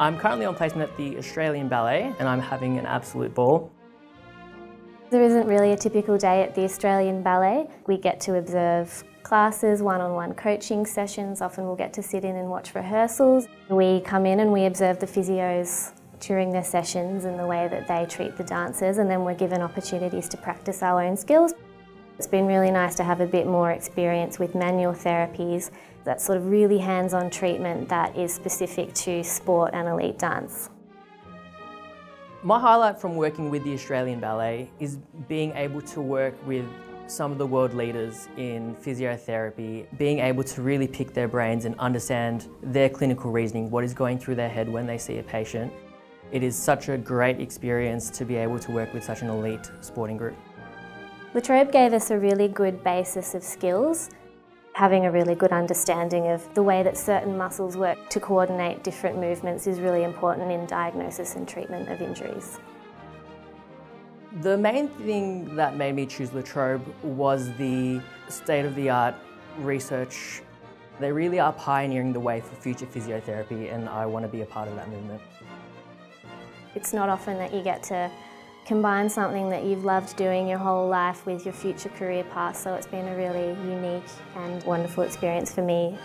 I'm currently on placement at the Australian Ballet and I'm having an absolute ball. There isn't really a typical day at the Australian Ballet. We get to observe classes, one-on-one -on -one coaching sessions. Often we'll get to sit in and watch rehearsals. We come in and we observe the physios during their sessions and the way that they treat the dancers and then we're given opportunities to practice our own skills. It's been really nice to have a bit more experience with manual therapies, that sort of really hands-on treatment that is specific to sport and elite dance. My highlight from working with the Australian Ballet is being able to work with some of the world leaders in physiotherapy, being able to really pick their brains and understand their clinical reasoning, what is going through their head when they see a patient. It is such a great experience to be able to work with such an elite sporting group. La Trobe gave us a really good basis of skills Having a really good understanding of the way that certain muscles work to coordinate different movements is really important in diagnosis and treatment of injuries. The main thing that made me choose La Trobe was the state-of-the-art research. They really are pioneering the way for future physiotherapy and I want to be a part of that movement. It's not often that you get to combine something that you've loved doing your whole life with your future career path, so it's been a really unique and wonderful experience for me.